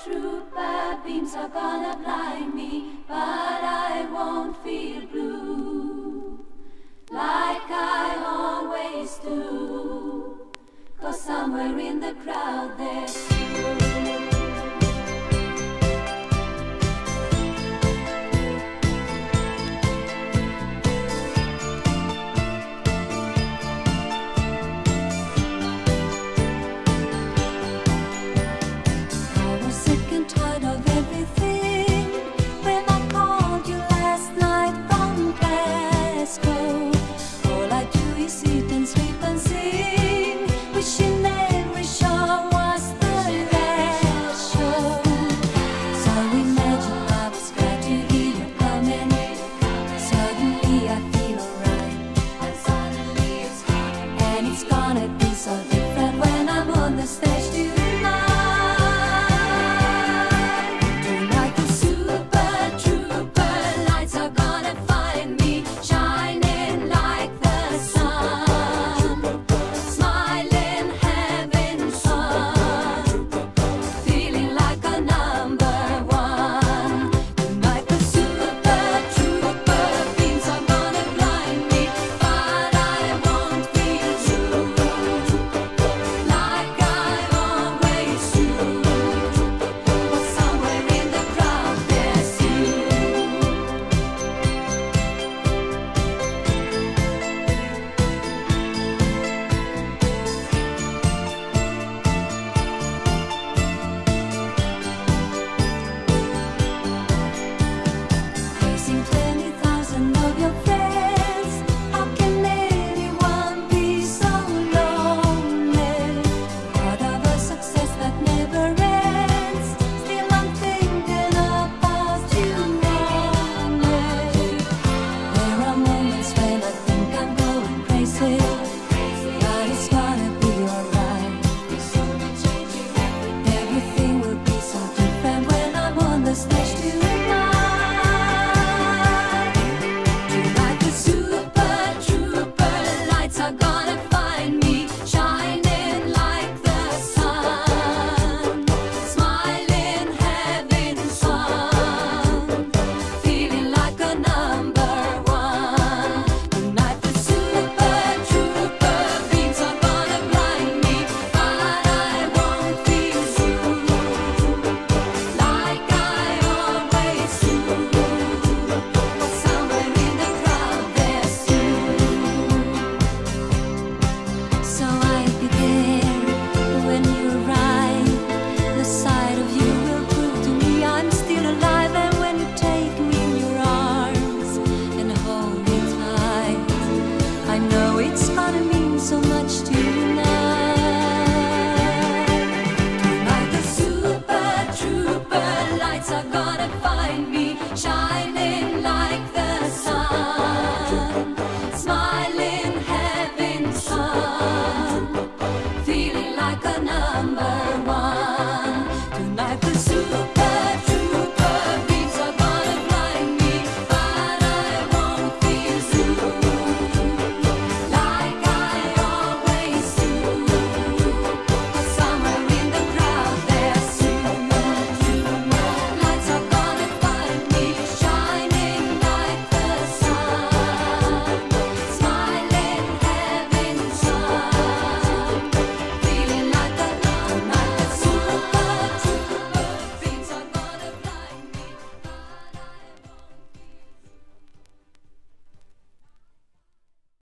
True, trooper beams are gonna blind me, but I won't feel